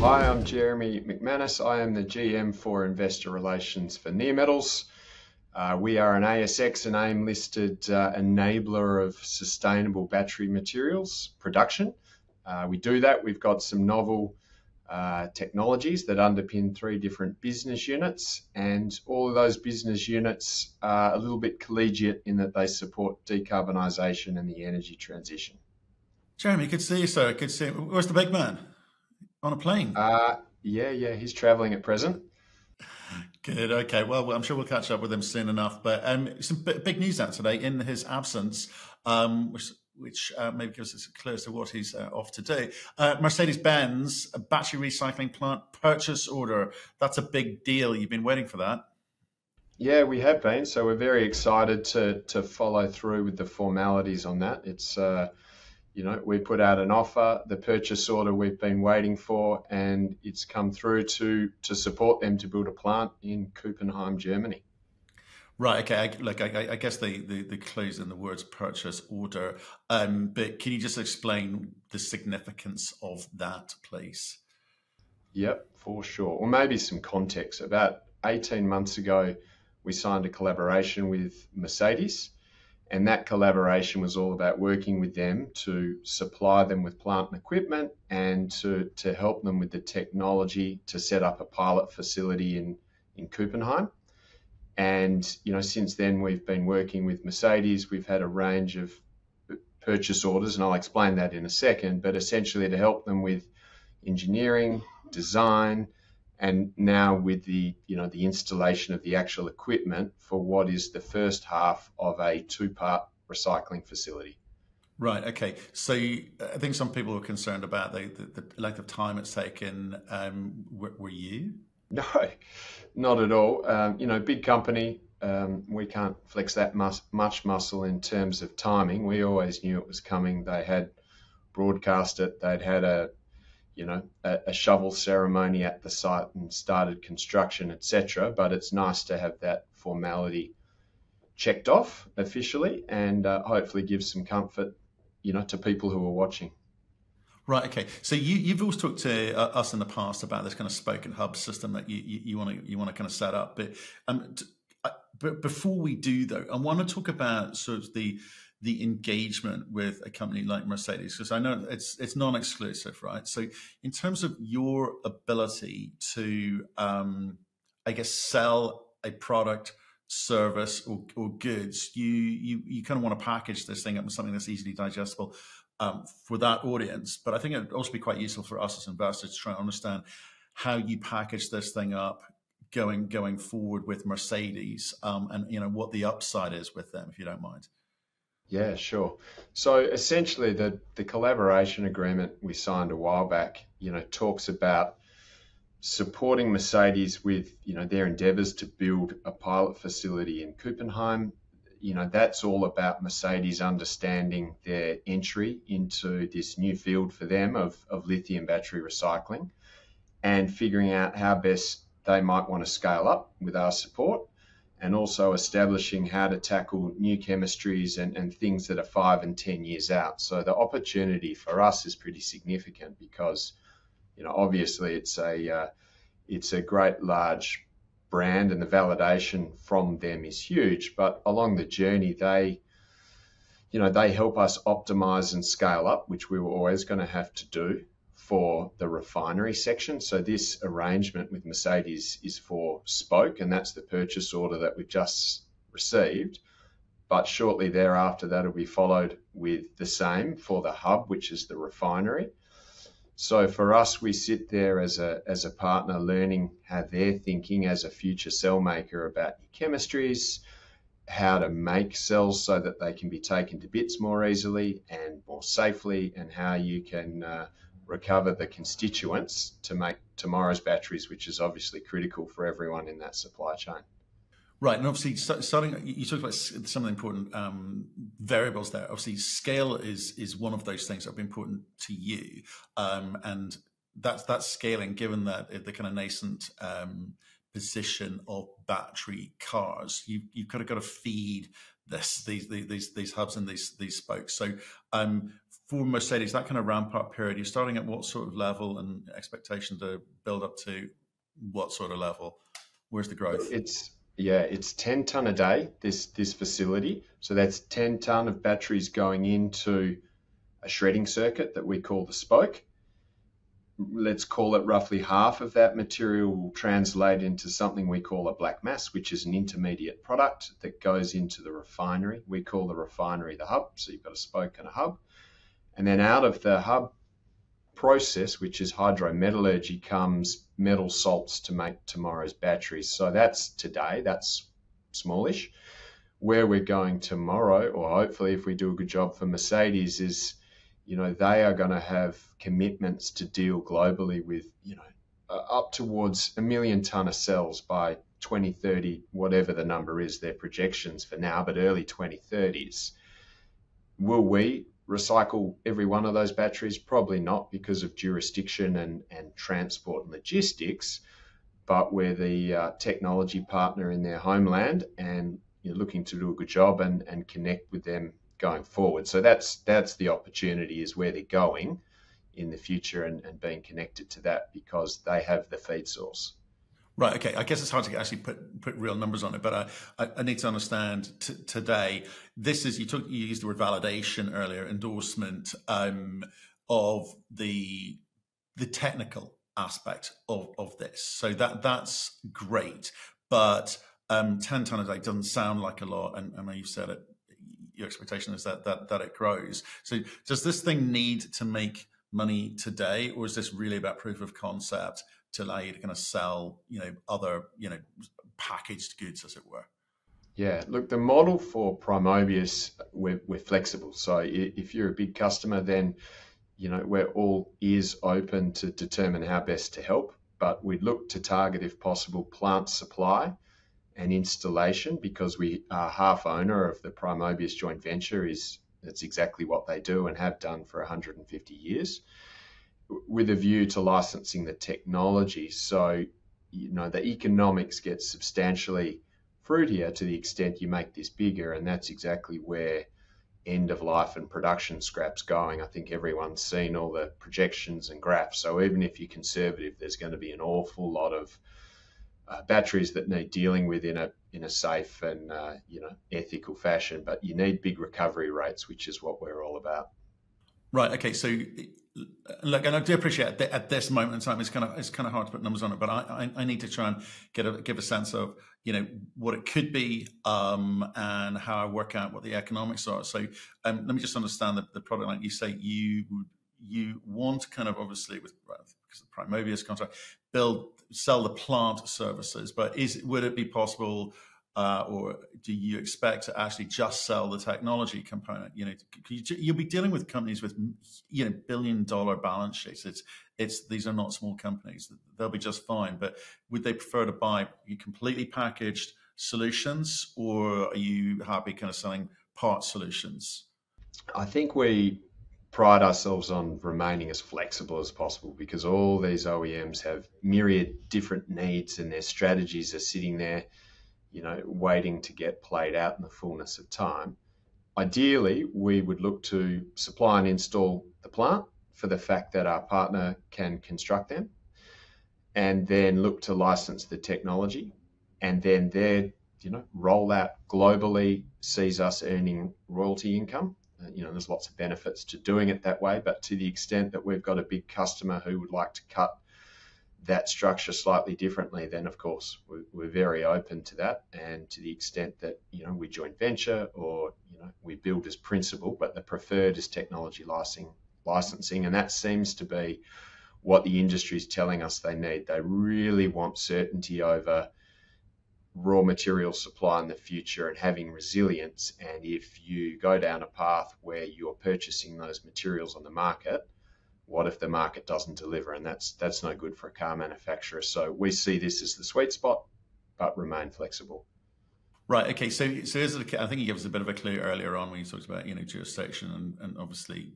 Hi, I'm Jeremy McManus. I am the GM for Investor Relations for Neometals. Uh, we are an ASX and AIM listed uh, enabler of sustainable battery materials production. Uh, we do that. We've got some novel uh, technologies that underpin three different business units, and all of those business units are a little bit collegiate in that they support decarbonisation and the energy transition. Jeremy, good to see you, sir. Good to see you. Where's the big man? On a plane? Uh, yeah, yeah, he's travelling at present. Good. Okay. Well, I'm sure we'll catch up with him soon enough. But um, some big news out today in his absence, um, which, which uh, maybe gives us a clue as to what he's uh, off to do. Uh, Mercedes Benz battery recycling plant purchase order. That's a big deal. You've been waiting for that. Yeah, we have been. So we're very excited to to follow through with the formalities on that. It's uh, you know, we put out an offer, the purchase order we've been waiting for, and it's come through to to support them to build a plant in Kuppenheim, Germany. Right. Okay. I, look, I, I guess the, the, the clues in the words purchase order. Um, but can you just explain the significance of that, please? Yep, for sure. Or maybe some context. About 18 months ago, we signed a collaboration with Mercedes and that collaboration was all about working with them to supply them with plant and equipment and to, to help them with the technology to set up a pilot facility in, in Kuppenheim. And, you know, since then we've been working with Mercedes. We've had a range of purchase orders, and I'll explain that in a second, but essentially to help them with engineering, design, and now with the you know the installation of the actual equipment for what is the first half of a two-part recycling facility. Right. Okay. So you, I think some people were concerned about the, the, the length of time it's taken. Um, were, were, you? No, not at all. Um, you know, big company. Um, we can't flex that mus- much muscle in terms of timing. We always knew it was coming. They had broadcast it. They'd had a you know, a, a, shovel ceremony at the site and started construction, etc. But it's nice to have that formality checked off officially and uh, hopefully give some comfort, you know, to people who are watching. Right. Okay. So you you've always talked to uh, us in the past about this kind of spoken hub system that you want to you want to kind of set up, but um, but before we do though, I want to talk about sort of the the engagement with a company like Mercedes? Because I know it's it's non-exclusive, right? So in terms of your ability to, um, I guess, sell a product, service, or, or goods, you you you kind of want to package this thing up with something that's easily digestible. Um, for that audience, but I think it would also be quite useful for us as investors to try and understand how you package this thing up going going forward with Mercedes, um, and you know what the upside is with them, if you don't mind. Yeah, sure. So essentially, the the collaboration agreement we signed a while back, you know, talks about supporting Mercedes with you know their endeavours to build a pilot facility in Kuppenheim. You know, that's all about Mercedes understanding their entry into this new field for them of, of lithium battery recycling and figuring out how best they might want to scale up with our support and also establishing how to tackle new chemistries and, and things that are five and 10 years out. So the opportunity for us is pretty significant because, you know, obviously it's a, uh, it's a great large brand and the validation from them is huge, but along the journey, they, you know, they help us optimize and scale up, which we were always going to have to do for the refinery section. So this arrangement with Mercedes is for Spoke, and that's the purchase order that we've just received. But shortly thereafter, that'll be followed with the same for the hub, which is the refinery. So for us, we sit there as a as a partner, learning how they're thinking as a future cell maker about chemistries, how to make cells so that they can be taken to bits more easily and more safely, and how you can uh, recover the constituents to make tomorrow's batteries, which is obviously critical for everyone in that supply chain. Right, and obviously, starting you talked about some of the important um, variables there. Obviously, scale is is one of those things that are important to you, um, and that's that's scaling. Given that the kind of nascent um, position of battery cars, you you've kind of got to feed this these these these hubs and these these spokes. So, um, for Mercedes, that kind of ramp up period, you're starting at what sort of level and expectation to build up to what sort of level? Where's the growth? It's yeah, it's 10 ton a day, this this facility. So that's 10 ton of batteries going into a shredding circuit that we call the spoke. Let's call it roughly half of that material will translate into something we call a black mass, which is an intermediate product that goes into the refinery. We call the refinery the hub. So you've got a spoke and a hub. And then out of the hub process, which is hydrometallurgy, comes metal salts to make tomorrow's batteries. So that's today, that's smallish. Where we're going tomorrow, or hopefully if we do a good job for Mercedes, is you know they are going to have commitments to deal globally with you know uh, up towards a million ton of cells by 2030, whatever the number is, their projections for now, but early 2030s. Will we recycle every one of those batteries? Probably not because of jurisdiction and, and transport and logistics, but we're the uh, technology partner in their homeland and you're looking to do a good job and, and connect with them going forward. So that's that's the opportunity is where they're going in the future and, and being connected to that because they have the feed source. Right. Okay. I guess it's hard to actually put put real numbers on it, but I I, I need to understand t- today. This is you took you used the word validation earlier, endorsement um, of the the technical aspect of of this. So that that's great, but um, ten ton a day doesn't sound like a lot, and I know you've said it. Your expectation is that that that it grows. So does this thing need to make money today, or is this really about proof of concept? To allow you to kind of sell, you know, other, you know, packaged goods, as it were? Yeah, look, the model for Primobius, we're, we're flexible. So if you're a big customer, then, you know, we're all ears open to determine how best to help. But we'd look to target, if possible, plant supply and installation because we are half owner of the Primobius joint venture. Is that's exactly what they do and have done for 150 years with a view to licensing the technology. So, you know, the economics get substantially fruitier to the extent you make this bigger, and that's exactly where end of life and production scraps going. I think everyone's seen all the projections and graphs. So even if you're conservative, there's going to be an awful lot of uh, batteries that need dealing with in a in a safe and uh, you know ethical fashion. But you need big recovery rates, which is what we're all about. Right. Okay. So look, and I do appreciate that at this moment in time, it's kind of it's kind of hard to put numbers on it, but I, I, I need to try and get a give a sense of you know what it could be um, and how I work out what the economics are. So um, let me just understand the, the product line. You say you you want to kind of obviously with because the Primobius contract build sell the plant services, but is would it be possible? Uh, or do you expect to actually just sell the technology component? You know, you'll be dealing with companies with you know billion dollar balance sheets. It's it's these are not small companies. They'll be just fine. But would they prefer to buy completely packaged solutions, or are you happy kind of selling part solutions? I think we pride ourselves on remaining as flexible as possible because all these OEMs have myriad different needs and their strategies are sitting there you know, waiting to get played out in the fullness of time. Ideally, we would look to supply and install the plant for the fact that our partner can construct them, and then look to license the technology, and then their you know rollout globally sees us earning royalty income. Uh, you know, there's lots of benefits to doing it that way, but to the extent that we've got a big customer who would like to cut that structure slightly differently, then of course we're, very open to that. And to the extent that you know we joint venture or you know we build as principal, but the preferred is technology licensing, licensing, and that seems to be what the industry is telling us they need. They really want certainty over raw material supply in the future and having resilience. And if you go down a path where you're purchasing those materials on the market, what if the market doesn't deliver? And that's that's no good for a car manufacturer. So we see this as the sweet spot, but remain flexible. Right. Okay. So, so is it, I think you gave us a bit of a clue earlier on when you talked about you know jurisdiction and, and obviously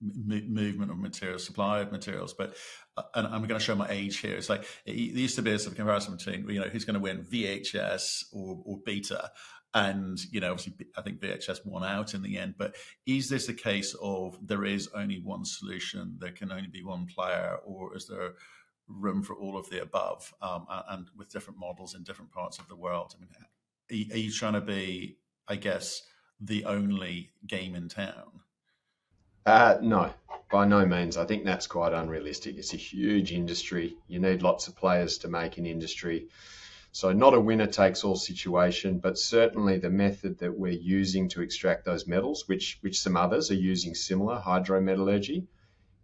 movement of material supply of materials. But uh, and I'm going to show my age here. It's like it, used to be a sort of comparison between you know who's going to win VHS or, or Beta. And you know, obviously, I think VHS won out in the end. But is this a case of there is only one solution, there can only be one player, or is there room for all of the above, um, and with different models in different parts of the world? I mean, are you trying to be, I guess, the only game in town? Uh, no, by no means. I think that's quite unrealistic. It's a huge industry. You need lots of players to make an industry. So, not a winner takes all situation, but certainly the method that we're using to extract those metals, which, which some others are using similar, hydrometallurgy,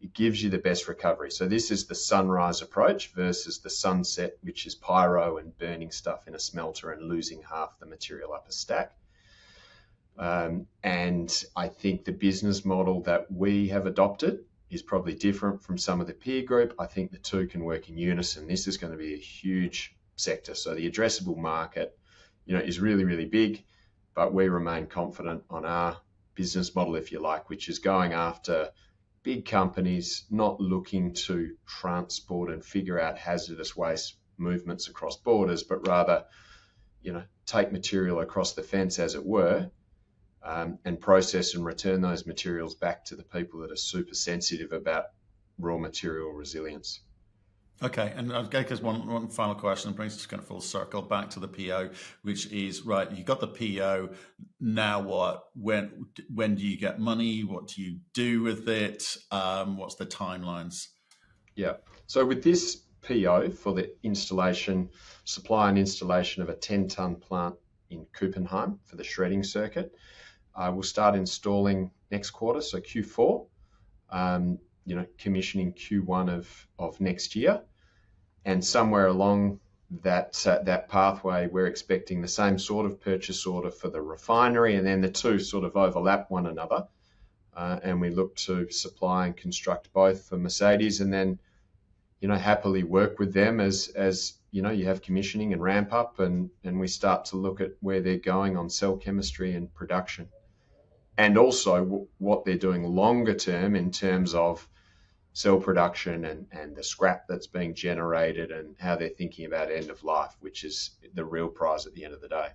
it gives you the best recovery. So, this is the sunrise approach versus the sunset, which is pyro and burning stuff in a smelter and losing half the material up a stack. Um, and I think the business model that we have adopted is probably different from some of the peer group. I think the two can work in unison. This is going to be a huge sector. So the addressable market, you know, is really, really big, but we remain confident on our business model, if you like, which is going after big companies not looking to transport and figure out hazardous waste movements across borders, but rather, you know, take material across the fence, as it were, um, and process and return those materials back to the people that are super sensitive about raw material resilience. Okay, and I'll one, one final question brings us kind of full circle back to the PO, which is right. You got the PO. Now what? When when do you get money? What do you do with it? Um, what's the timelines? Yeah. So with this PO for the installation, supply and installation of a 10 ton plant in Kuppenheim for the shredding circuit, uh, we'll start installing next quarter, so Q4. Um, you know, commissioning Q1 of, of next year, and somewhere along that uh, that pathway, we're expecting the same sort of purchase order for the refinery, and then the two sort of overlap one another, uh, and we look to supply and construct both for Mercedes, and then you know happily work with them as as you know you have commissioning and ramp up, and and we start to look at where they're going on cell chemistry and production. And also what they're doing longer term in terms of cell production and, and the scrap that's being generated and how they're thinking about end of life, which is the real prize at the end of the day.